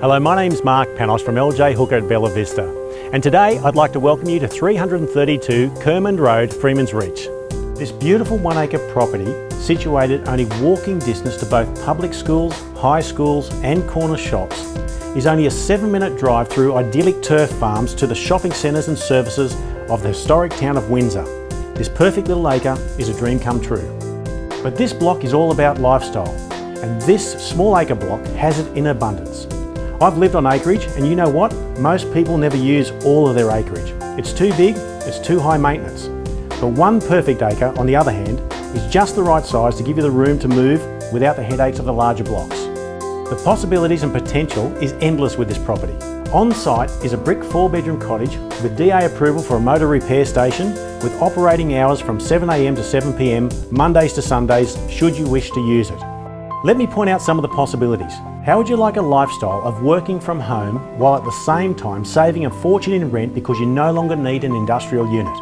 Hello, my name's Mark Panos from LJ Hooker at Bella Vista. And today I'd like to welcome you to 332 Kurmond Road, Freemans Reach. This beautiful one acre property, situated only walking distance to both public schools, high schools and corner shops, is only a seven minute drive through idyllic turf farms to the shopping centres and services of the historic town of Windsor. This perfect little acre is a dream come true. But this block is all about lifestyle, and this small acre block has it in abundance. I've lived on acreage, and you know what? Most people never use all of their acreage. It's too big, it's too high maintenance. But one perfect acre, on the other hand, is just the right size to give you the room to move without the headaches of the larger blocks. The possibilities and potential is endless with this property. On site is a brick four bedroom cottage with DA approval for a motor repair station with operating hours from 7am to 7pm, Mondays to Sundays, should you wish to use it. Let me point out some of the possibilities. How would you like a lifestyle of working from home while at the same time saving a fortune in rent because you no longer need an industrial unit?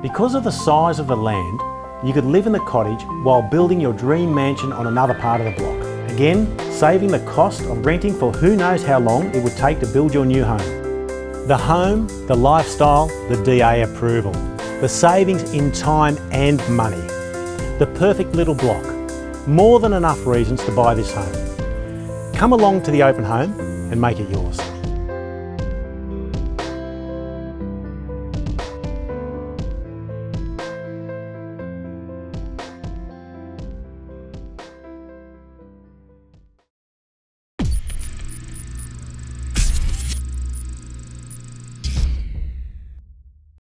Because of the size of the land, you could live in the cottage while building your dream mansion on another part of the block. Again, saving the cost of renting for who knows how long it would take to build your new home. The home, the lifestyle, the DA approval, the savings in time and money. The perfect little block. More than enough reasons to buy this home. Come along to the open home and make it yours.